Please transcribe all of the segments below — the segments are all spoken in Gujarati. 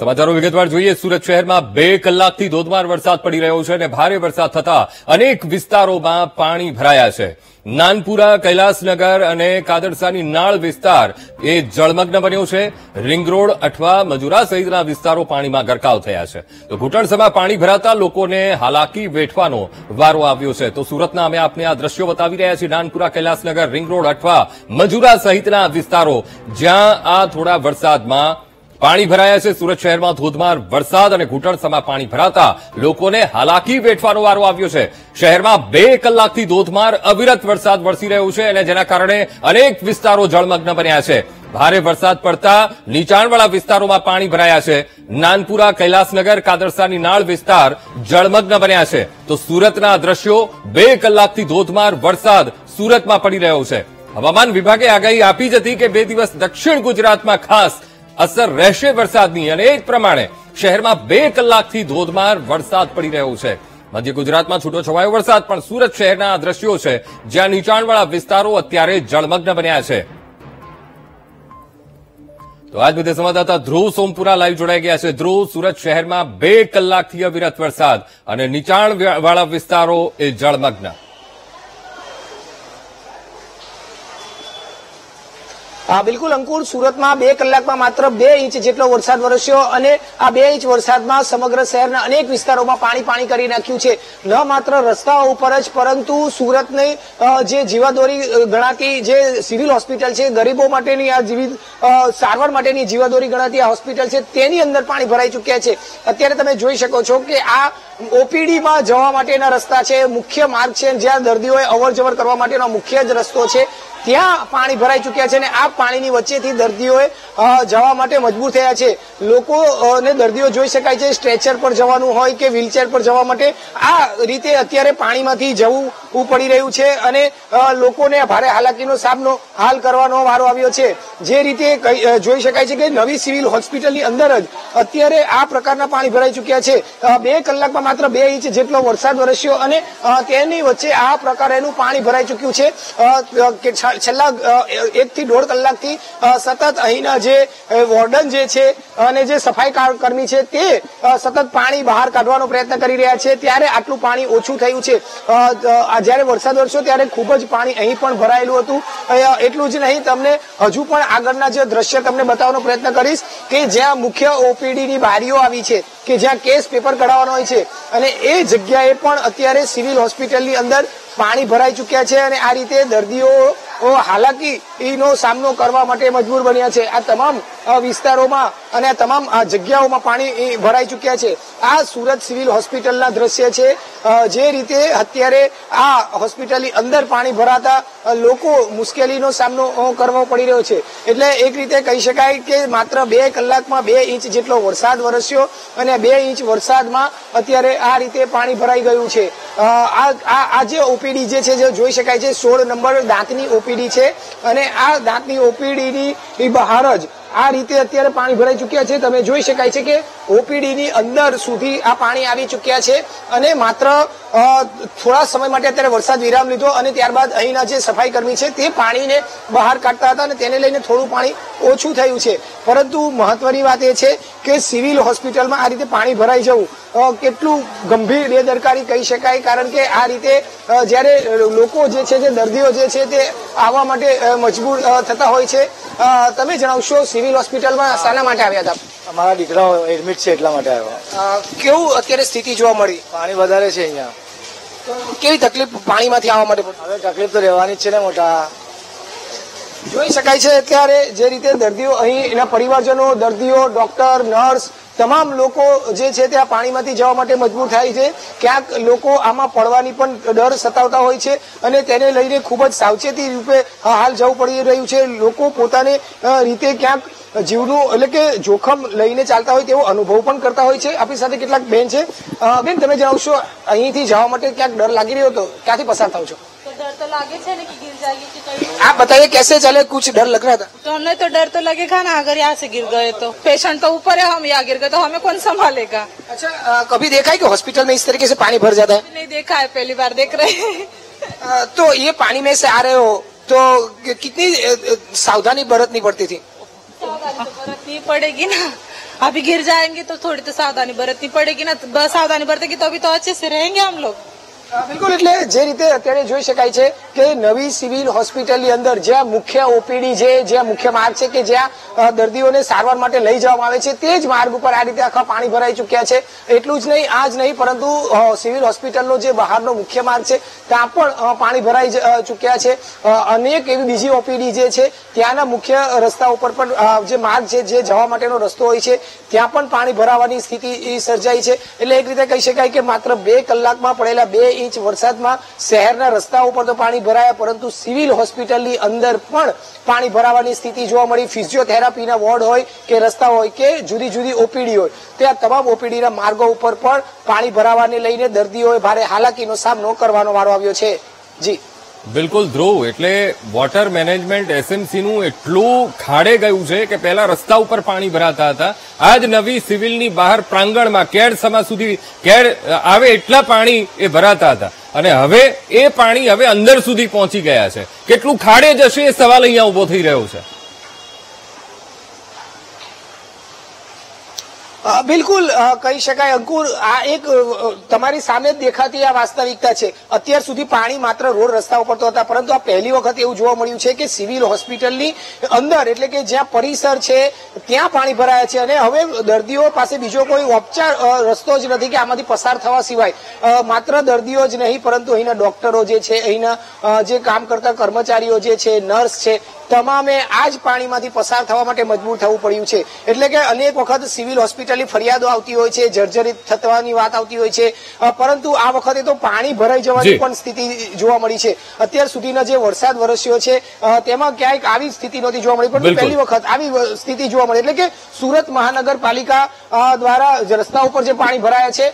સમાચારો વિગતવાર જોઈએ. સુરત શહેરમાં બે કલાકથી ધોધમાર વરસાદ પડી રહ્યો છે અને ભારે વરસાદ થતા અનેક વિસ્તારોમાં પાણી ભરાયા છે. નાનપુરા, કૈલાસનગર અને કાદરસાની નાળ વિસ્તાર એ જળમગ્ન બન્યો છે. રિંગ રોડ અઠવા મજુરા સહિતના વિસ્તારો પાણીમાં ગરકાવ થયા છે. તો ઘૂંટણસમાં પાણી ભરાતા લોકોને હાલાકી વેઠવાનો વારો આવ્યો છે. તો સુરતના અમે આપને આ દ્રશ્યો બતાવી રહ્યા છીએ. નાનપુરા, કૈલાસનગર, રિંગ રોડ અઠવા મજુરા સહિતના વિસ્તારો જ્યાં આ થોડા વરસાદમાં પાણી ભરાયા છે. સુરત શહેરમાં ધોધમાર વરસાદ અને ઘૂંટણસમાં પાણી ભરાતા લોકોને હાલાકી વેઠવાનો વારો આવ્યો છે. શહેરમાં બે કલાકથી ધોધમાર અવિરત વરસાદ વરસી રહ્યો છે અને જેના કારણે અનેક વિસ્તારો જળમગ્ન બન્યા છે. ભારે વરસાદ પડતા નીચાણવાળા વિસ્તારોમાં પાણી ભરાયા છે. નાનપુરા, કૈલાસનગર, કાદરસાની નાળ વિસ્તાર જળમગ્ન બન્યા છે. તો સુરતના દ્રશ્યો, બે કલાકથી ધોધમાર વરસાદ સુરતમાં પડી રહ્યો છે. હવામાન વિભાગે આગાહી આપી જ હતી કે બે દિવસ દક્ષિણ ગુજરાતમાં ખાસ અસર રહેશે વરસાદની અને એ જ પ્રમાણે શહેરમાં બે કલાકથી ધોધમાર વરસાદ પડી રહ્યો છે. મધ્ય ગુજરાતમાં છૂટો છવાયો વરસાદ, પણ સુરત શહેરના આ દ્રશ્યો છે, જ્યાં નીચાણવાળા વિસ્તારો અત્યારે જળમગ્ન બન્યા છે. તો આજ બધે સંવાદદાતા ધ્રુવ સોમપુરા લાઈવ જોડાઈ ગયા છે. ધ્રુવ, સુરત શહેરમાં બે કલાકથી અવિરત વરસાદ અને નીચાણવાળા વિસ્તારો એ જળમગ્ન. બિલકુલ અંકુર સુરતમાં બે કલાકમાં માત્ર બે ઇંચ જેટલો વરસાદ વરસ્યો અને આ બે ઇંચ વરસાદમાં સમગ્ર શહેરના અનેક વિસ્તારોમાં પાણી પાણી કરી નાખ્યું છે. ન માત્ર રસ્તાઓ ઉપર જ, પરંતુ સુરતની જે જીવાદોરી ગણાતી જે સિવિલ હોસ્પિટલ છે, ગરીબો માટેની આ જીવિત સારવાર માટેની જીવાદોરી ગણાતી આ હોસ્પિટલ છે, તેની અંદર પાણી ભરાઈ ચૂક્યા છે. અત્યારે તમે જોઈ શકો છો કે આ ઓપીડીમાં જવા માટેના રસ્તા છે. મુખ્ય માર્ગ છે, જ્યાં દર્દીઓએ અવર જવર કરવા માટેનો મુખ્ય જ રસ્તો છે. ત્યાં પાણી ભરાઈ ચૂક્યા છે અને આ પાણીની વચ્ચેથી દર્દીઓએ જવા માટે મજબૂર થયા છે. લોકો અ, દર્દીઓ જોઈ શકાય છે સ્ટ્રેચર પર જવાનું હોય કે વ્હીલચેર પર જવા માટે. આ રીતે અત્યારે પાણીમાંથી જવું પડી રહ્યું છે અને લોકોને ભારે હાલાકીનો સામનો હાલ કરવાનો વારો આવ્યો છે. જે રીતે જોઈ શકાય છે કે નવી સિવિલ હોસ્પિટલની અંદર જ અત્યારે આ પ્રકારના પાણી ભરાઈ ચૂક્યા છે. બે કલાકમાં માત્ર બે ઇંચ જેટલો વરસાદ વરસ્યો અને તેની વચ્ચે આ પ્રકારેનું પાણી ભરાઈ ચૂક્યું છ- છેલ્લા એક થી દોઢ કલાકથી સતત અહીંના જે વોર્ડન જે છે, અને જે સફાઈ કાર- કર્મી છે, તે સતત પાણી બહાર કાઢવાનો પ્રયત્ન કરી રહ્યા છે. ત્યારે આટલું પાણી ઓછું થયું છે. જ્યારે વરસાદ વરસ્યો ત્યારે ખૂબ જ પાણી અહીં પણ ભરાયેલું હતું. એટલું જ નહીં, તમને હજુ પણ આગળના જે દ્રશ્ય તમને બતાવવાનો પ્રયત્ન કરીશ કે જ્યાં મુખ્ય ઓપીડીની બારીઓ આવી છે, કે જ્યાં કેસ પેપર કઢાવવાનો હોય છે, અને એ જગ્યાએ પણ અત્યારે સિવિલ હોસ્પિટલની અંદર પાણી ભરાઈ ચૂક્યા છે અને આ રીતે દર્દીઓ હાલાકીનો સામનો કરવા માટે મજબૂર બન્યા છે. આ તમામ વિસ્તારોમાં અને તમામ જગ્યાઓમાં પાણી ભરાઈ ચૂક્યા છે. આ સુરત સિવિલ હોસ્પિટલના દ્રશ્ય છે. જે રીતે અત્યારે આ હોસ્પિટલની અંદર પાણી ભરાતા લોકો મુશ્કેલીનો સામનો કરવો પડી રહ્યો છે. એટલે એક રીતે કહી શકાય કે માત્ર બે કલાકમાં બે ઇંચ જેટલો વરસાદ વરસ્યો અને બે ઇંચ વરસાદમાં અત્યારે આ રીતે પાણી ભરાઈ ગયું છે. આ જે ઓપીડી જે છે, જે જોઈ શકાય છે, સોળ નંબર દાંતની ઓપીડી છે. અને આ દાંતની ઓપીડીની બહાર જ આ રીતે અત્યારે પાણી ભરાઈ ચૂક્યા છે. તમે જોઈ શકાય છે કે ઓપીડીની અંદર સુધી આ પાણી આવી ચૂક્યા છે અને માત્ર થોડા સમય માટે અત્યારે વરસાદ વિરામ લીધો અને ત્યારબાદ અહીંના જે સફાઈ કર્મી છે તે પાણીને બહાર કાઢતા હતા અને તેને લઈને થોડું પાણી ઓછું થયું છે. પરંતુ મહત્વની વાત એ છે કે સિવિલ હોસ્પિટલમાં આ રીતે પાણી ભરાઈ જવું કેટલું ગંભીર બેદરકારી કહી શકાય. કારણ કે આ રીતે જ્યારે લોકો જે છે, જે દર્દીઓ જે છે તે આવવા માટે મજબૂર થતા હોય છે. તમે જણાવશો સિવિલ હોસ્પિટલમાં શાના માટે આવ્યા હતા. અમારા દીકરાઓ એડમિટ છે એટલા માટે આવ્યો. કેવું અત્યારે સ્થિતિ જોવા મળી? પાણી વધારે છે અહીંયા. કેવી તકલીફ પાણીમાંથી આવવા માટે? હવે તકલીફ તો રહેવાની જ છે ને મોટા. જોઈ શકાય છે અત્યારે જે રીતે દર્દીઓ અહીં એના પરિવારજનો, દર્દીઓ ડોક્ટર નર્સ તમામ લોકો જે છે તે આ પાણીમાંથી જવા માટે મજબૂર થાય છે. ક્યાંક લોકો આમાં પડવાની પણ ડર સતાવતા હોય છે અને તેને લઈને ખૂબ જ સાવચેતી રૂપે હાલ જવું પડી રહ્યું છે. લોકો પોતાને રીતે ક્યાંક જીવનું એટલે કે જોખમ લઈને ચાલતા હોય તેવો અનુભવ પણ કરતા હોય છે. આપણી સાથે કેટલાક બેન છે. બેન, તમે જણાવશો, અહીંથી જવા માટે ક્યાંક ડર લાગી રહ્યો હતો? ક્યાંથી પસાર થાવ છો? डर तो लगे थे ना कि गिर जाएगी आप बताइए कैसे चले? कुछ डर लग रहा था? तो हमें तो डर तो लगेगा ना अगर यहाँ से गिर गए तो। पेशेंट तो ऊपर है हम यहाँ गिर गए तो हमें कौन संभालेगा? अच्छा अ, कभी देखा है कि हॉस्पिटल में इस तरीके से पानी भर जाता है? नहीं देखा है पहली बार देख रहे हैं। तो ये पानी में से आ रहे हो तो कितनी सावधानी बरतनी पड़ती थी? सावधानी तो बरतनी पड़ेगी ना। अभी गिर जाएँगे तो थोड़ी तो सावधानी बरतनी पड़ेगी ना। बस सावधानी बरतेगी तो अभी तो अच्छे से रहेंगे हम लोग। બિલકુલ, એટલે જે રીતે અત્યારે જોઈ શકાય છે કે નવી સિવિલ હોસ્પિટલની અંદર જ્યાં મુખ્ય ઓપીડી છે જ્યાં મુખ્ય માર્ગ છે કે જ્યાં દર્દીઓને સારવાર માટે લઈ જવામાં આવે છે, તે જ માર્ગ ઉપર આ રીતે આખા પાણી ભરાઈ ચુક્યા છે. એટલું જ નહીં આ જ નહીં, પરંતુ સિવિલ હોસ્પિટલનો જે બહારનો મુખ્ય માર્ગ છે, ત્યાં પણ પાણી ભરાઈ ચુક્યા છે. અનેક એવી બીજી ઓપીડી જે છે, ત્યાંના મુખ્ય રસ્તા ઉપર પણ જે માર્ગ છે, જે જવા માટેનો રસ્તો હોય છે, ત્યાં પણ પાણી ભરાવાની સ્થિતિ સર્જાઈ છે. એટલે એક રીતે કહી શકાય કે માત્ર બે કલાકમાં પડેલા બે ઇંચ વરસાદમાં શહેરના રસ્તા ઉપર તો પાણી ભરાયા, પરંતુ સિવિલ હોસ્પિટલની અંદર પણ પાણી ભરાવાની સ્થિતિ જોવા મળી. ફિઝિયોથેરાપીના વોર્ડ હોય કે રસ્તા હોય કે જુદી જુદી ઓપીડી હોય, ત્યાં તમામ ઓપીડીના માર્ગો ઉપર પણ પાણી ભરાવાને લઈને દર્દીઓએ ભારે હાલાકીનો સામનો કરવાનો વારો આવ્યો છે. જી. બિલકુલ ધ્રુવ, એટલે વોટર મેનેજમેન્ટ એસએમસીનું એટલું ખાડે ગયું છે કે પહેલા રસ્તા ઉપર પાણી ભરાતા હતા. આજ નવી સિવિલની બહાર પ્રાંગણમાં કેડ સમા સુધી, કેડ આવે એટલા પાણી એ ભરાતા હતા. અને હવે એ પાણી હવે અંદર સુધી પહોંચી ગયા છે. કેટલું ખાડે જશે એ સવાલ અહીંયા ઊભો થઈ રહ્યો છે. બિલકુલ કહી શકાય. અંકુર, આ એક તમારી સામે દેખાતી આ વાસ્તવિકતા છે. અત્યાર સુધી પાણી માત્ર રોડ રસ્તા ઉપર તો હતા, પરંતુ આ પહેલી વખત એવું જોવા મળ્યું છે કે સિવિલ હોસ્પિટલની અંદર, એટલે કે જ્યાં પરિસર છે, ત્યાં પાણી ભરાયા છે. અને હવે દર્દીઓ પાસે બીજો કોઈ ઉપચાર રસ્તો જ નથી કે આમાંથી પસાર થવા સિવાય. માત્ર દર્દીઓ જ નહીં, પરંતુ અહીંના ડોક્ટરો જે છે, અહીંના જે કામ કરતા કર્મચારીઓ જે છે, નર્સ છે તમામે આ જ પાણીમાંથી પસાર થવા માટે મજબૂર થવું પડ્યું છે. એટલે કે અનેક વખત સિવિલ હોસ્પિટલની ફરિયાદો આવતી હોય છે જર્જરિત થવાની વાત આવતી હોય છે. પરંતુ આ વખતે તો પાણી ભરાઈ જવાની પણ સ્થિતિ જોવા મળી છે. અત્યાર સુધીના જે વરસાદ વરસ્યો છે તેમાં ક્યાંક આવી સ્થિતિ નહોતી જોવા મળી પરંતુ પહેલી વખત આવી સ્થિતિ જોવા મળી. એટલે કે સુરત મહાનગરપાલિકા દ્વારા રસ્તા ઉપર જે પાણી ભરાયા છે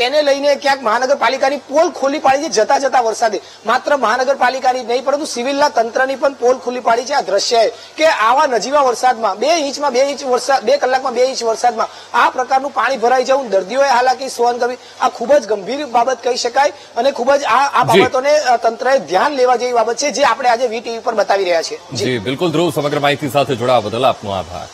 તેને લઈને ક્યાંક મહાનગરપાલિકાની પોલ ખોલી પાડી છે જતા જતા વરસાદે. માત્ર મહાનગરપાલિકાની નહીં પરંતુ સિવિલના તંત્રની પણ પોલ ખુલ્લી પાડી છે. આ દ્રશ્ય કે આવા નજીવા વરસાદમાં બે ઇંચમાં બે ઇંચ વરસાદ બે કલાકમાં બે ઇંચ વરસાદમાં આ પ્રકારનું પાણી ભરાઈ જવું દર્દીઓએ હાલાકી સહન કરવી આ ખૂબ જ ગંભીર બાબત કહી શકાય અને ખૂબ જ આ આ. બાબતોને તંત્રએ ધ્યાન લેવા જેવી બાબત છે જે આપણે આજે વી ટીવી પર બતાવી રહ્યા છીએ. જી બિલકુલ ધ્રુવ સમગ્ર માહિતી સાથે જોડાવા બદલ આપનો આભાર.